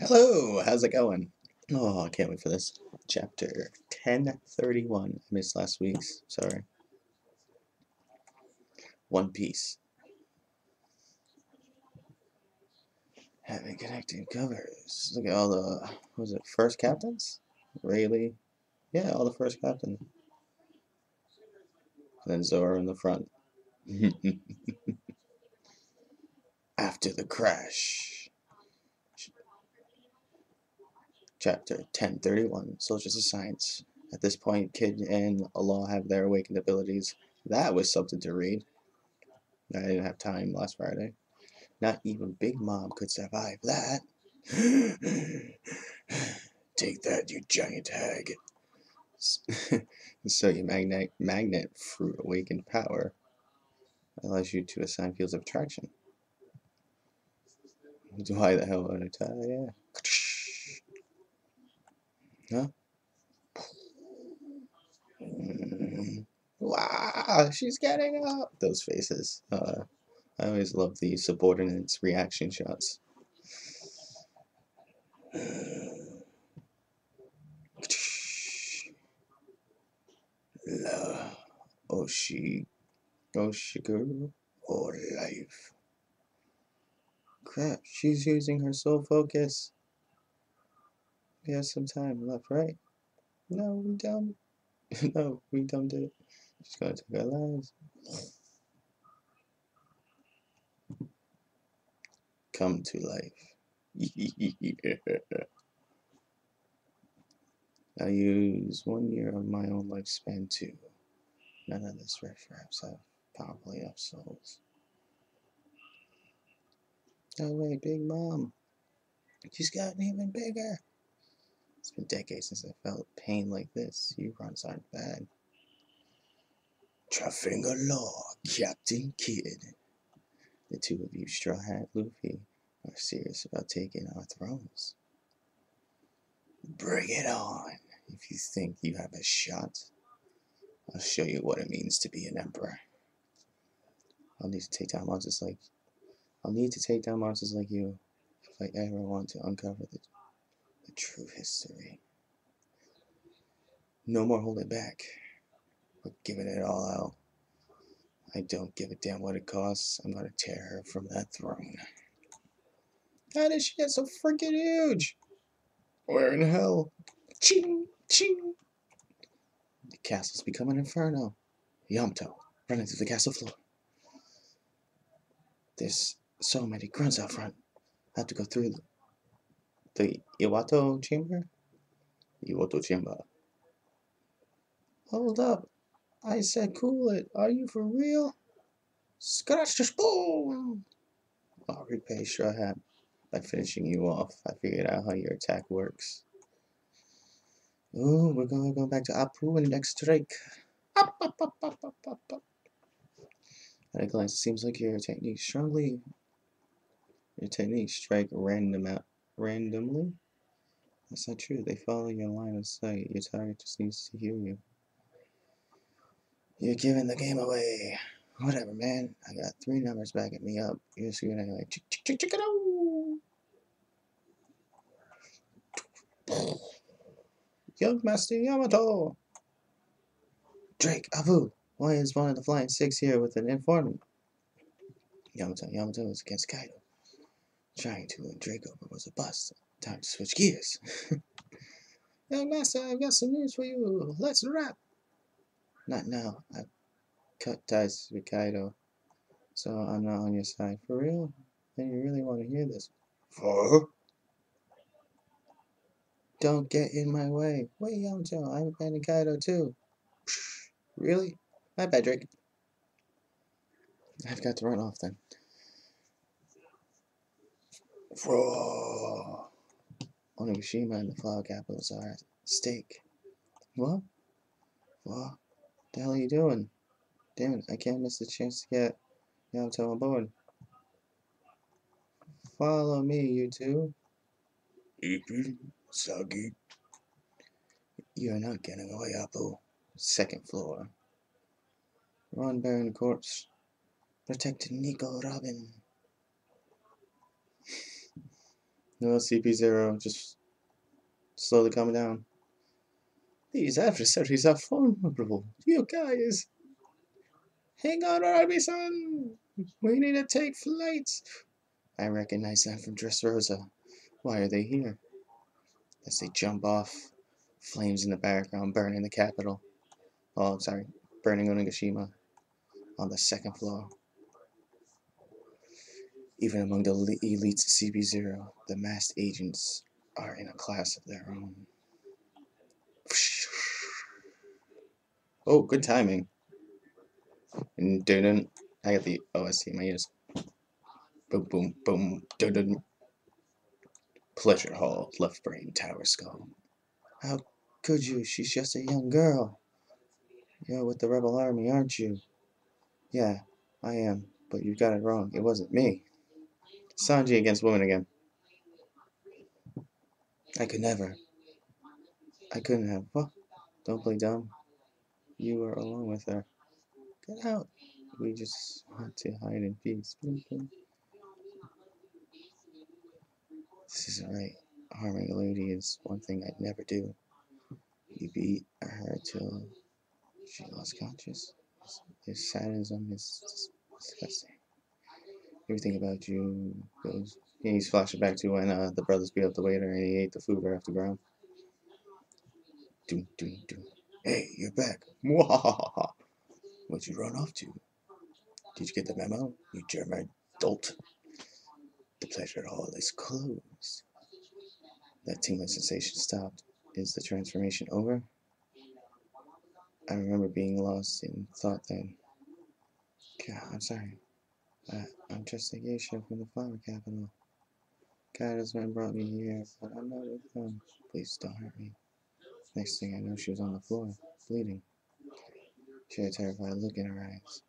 Hello, how's it going? Oh, I can't wait for this. Chapter 1031. I missed last week's. Sorry. One Piece. Having connecting covers. Look at all the, was it, first captains? Rayleigh. Yeah, all the first captain. then Zoro in the front. After the crash. Chapter 1031 Soldiers of Science. At this point, Kid and allah have their awakened abilities. That was something to read. I didn't have time last Friday. Not even Big Mom could survive that. Take that, you giant hag. so your magnet magnet fruit awakened power allows you to assign fields of attraction. Why the hell would I tell you? Huh? Mm. Wow, she's getting up. Those faces. Uh, I always love the subordinates reaction shots. oh she's Oshi Oshigaru or life. Crap, she's using her Soul Pocus. We have some time left, right? No, we don't. no, we don't do it. She's gonna take our lives. Come to life. I use one year of my own lifespan too. None of this riffraffs have powerful enough souls. Oh wait, Big Mom. She's gotten even bigger. It's been decades since I felt pain like this. You runs aren't bad. Trafalgar Law, Captain Kid. The two of you, Straw Hat Luffy, are serious about taking our thrones. Bring it on. If you think you have a shot, I'll show you what it means to be an emperor. I'll need to take down monsters like I'll need to take down monsters like you if I ever want to uncover the true history. No more holding back. We're giving it all out. I don't give a damn what it costs. I'm gonna tear her from that throne. How did she get so freaking huge? Where in hell? Ching, ching. The castle's become an inferno. Yamato, running through the castle floor. There's so many grunts out front. I have to go through the, the Iwato chamber? Iwato chamber. Hold up. I said cool it. Are you for real? Scratch the spoon! I'll repay Straw Hat by finishing you off. I figured out how your attack works. Oh, we're going, going back to Apoo and next strike. Up, up, up, up, up, up, up. At a glance, it seems like your technique strongly your technique strike random out randomly. That's not true. They follow your line of sight. Your target just needs to hear you. You're giving the game away. Whatever, man. I got three numbers backing me up. You're screwing anyway. Chick, chick, chick, chick, Young Master Yamato! Drake, Apoo, why is one of the Flying Six here with an informant? Yamato, Yamato is against Kaido. Trying to win Draco, but was a bust. Time to switch gears. Young Master, I've got some news for you. Let's rap! Not now. I've cut ties with Kaido, so I'm not on your side. For real? Then you really want to hear this? For? Don't get in my way. Wait, Yamato, I'm abandoned Kaido too. Really? My bad, Drake. I've got to run off then. Fro. Onigashima and the flower capitals are at stake. What? What the hell are you doing? Damn it, I can't miss the chance to get Yamato on board. Follow me, you two. Sagi. You're not getting away, Apple. Second floor. Ron Baron corpse. Protect Nico Robin. No CP0, just slowly coming down. These adversaries are formidable. You guys. Hang on, Arby-san. We need to take flight. I recognize them from Dressrosa. Why are they here? As they jump off, flames in the background burning the capital. Oh, I'm sorry, burning Onigashima on the second floor. Even among the elites of CP0, the masked agents are in a class of their own. Oh, good timing. And dun I got the OST in my ears. Boom, boom, boom, dun dun. Pleasure Hall, left brain, tower skull. How could you? She's just a young girl. You're with the rebel army, aren't you? Yeah, I am, but you got it wrong. It wasn't me. Sanji against women again. I could never. I couldn't have. What? Don't play dumb. You were alone with her. Get out. We just want to hide in peace. This isn't right. Harming a lady is one thing I'd never do. You beat her till she lost consciousness. His sadism is disgusting. Everything about you goes. He's flashing back to when uh, the brothers beat up the waiter and he ate the food right off the ground. Doom, doom, doom. Hey, you're back. Mwahaha. What'd you run off to? Did you get the memo, you Germa dolt? The pleasure hall is closed. That tingling sensation stopped. Is the transformation over? I remember being lost in thought then. God, I'm sorry. I, I'm just a geisha from the flower capital. God has man brought me here, but I'm not with them. Please don't hurt me. Next thing I know, she was on the floor, bleeding. She had a terrified look in her eyes.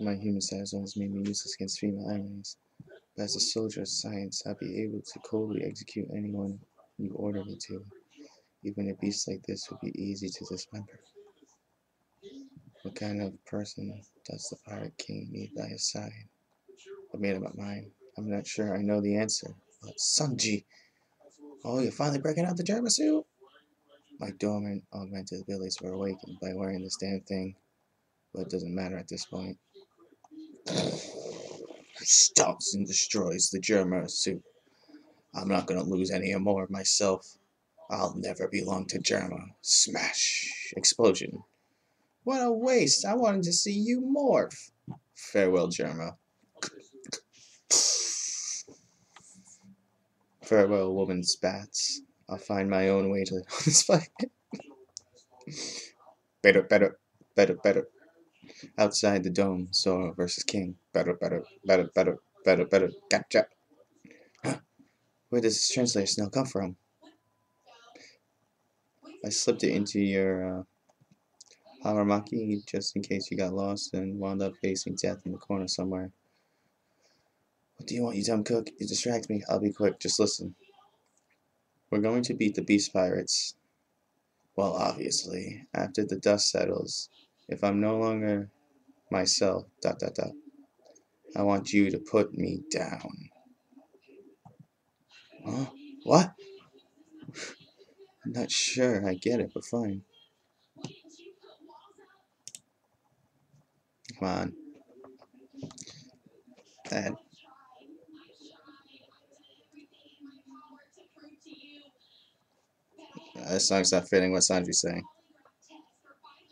My human side always made me useless against female enemies. But as a soldier of science, I'd be able to coldly execute anyone you order me to. Even a beast like this would be easy to dismember. What kind of person does the pirate king need by his side? I made up my mind. I'm not sure I know the answer, but Sanji! Oh, you're finally breaking out the Germa suit? My dormant augmented abilities were awakened by wearing this damn thing, but it doesn't matter at this point. Stops and destroys the Germa suit. I'm not gonna lose any more of myself. I'll never belong to Germa. Smash! Explosion. What a waste! I wanted to see you morph. Farewell, Germa. Farewell, woman's bats. I'll find my own way to this fight. better, better, better, better. Outside the dome, Zoro versus King. Better, better, better, better, better, better. Gotcha. Where does this translator smell come from? I slipped it into your uh, Haramaki just in case you got lost and wound up facing death in the corner somewhere. What do you want, you dumb cook? You distract me. I'll be quick. Just listen. We're going to beat the Beast Pirates. Well, obviously, after the dust settles, if I'm no longer myself, dot dot dot, I want you to put me down. Huh? What? I'm not sure I get it, but fine. Come on. That. Uh, this song's not fitting what Sanji's saying.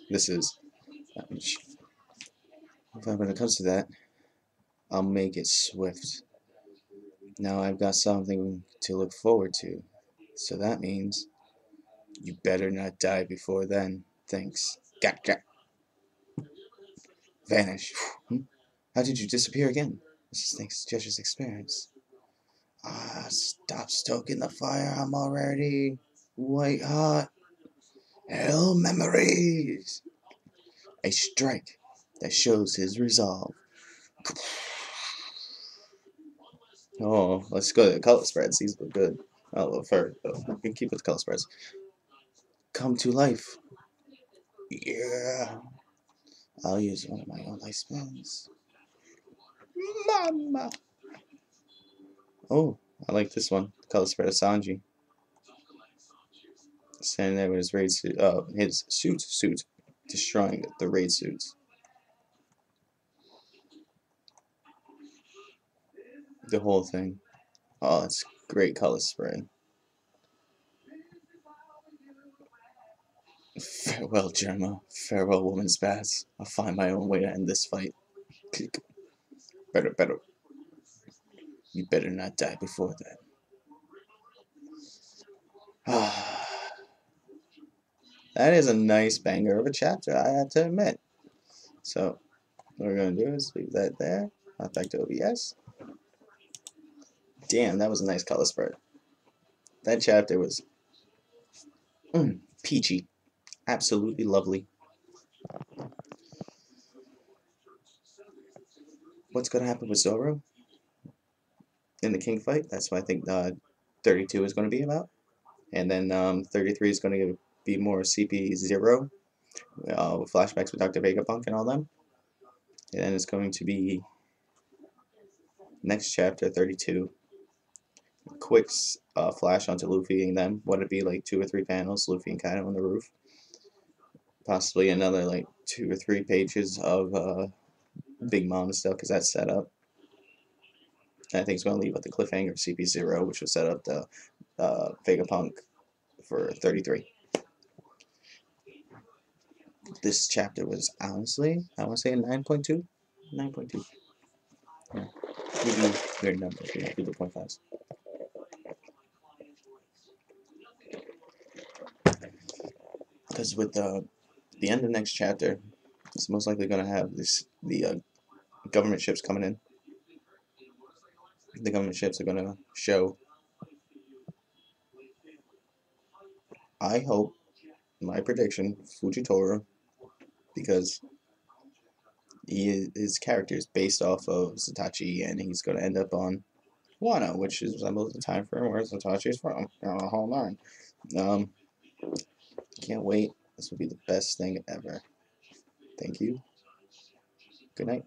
This is. But when it comes to that, I'll make it swift. Now I've got something to look forward to. So that means you better not die before then. Thanks. Gotcha. Vanish. Hmm? How did you disappear again? This is thanks to Judge's experience. Ah, stop stoking the fire. I'm already white hot. Hell memories. A strike that shows his resolve. Oh, let's go to the color spreads. These look good. Oh, first, oh, we can keep with the color spreads. Come to life. Yeah. I'll use one of my own life spins. Mama! Oh, I like this one. Color spread of Sanji. Standing there with his raid suit, uh, his suit suit, destroying the raid suits. The whole thing. Oh, it's great color spread. Farewell, Germa. Farewell, woman's baths. I'll find my own way to end this fight. Better, better. You better not die before then. Ah. that is a nice banger of a chapter, I have to admit. So, what we're going to do is leave that there. Hop back to OBS. Damn, that was a nice color spread. That chapter was mm, peachy absolutely lovely. What's going to happen with Zoro in the King fight? That's what I think uh, 32 is going to be about. And then um, 33 is going to be more CP0 uh, flashbacks with Dr. Vegapunk and all them. And then it's going to be next chapter 32 quick uh, flash onto Luffy and them. Would it be like two or three panels, Luffy and Kaido on the roof? Possibly another like two or three pages of uh, Big Mom stuff because that's set up. And I think it's going to leave with the cliffhanger of CP0, which was set up the uh, Vegapunk for 33. This chapter was honestly, I want to say a 9.2. 9.2. Yeah. We do weird numbers, we don't the point fives. Because with the the end of the next chapter it's most likely going to have this the uh, government ships coming in. The government ships are going to show. I hope my prediction Fujitora because he is, his character is based off of Zatoichi and he's going to end up on Wano, which is resembles the time frame where Zatoichi is from. Know, the whole nine. Um, can't wait. This will be the best thing ever. Thank you. Good night.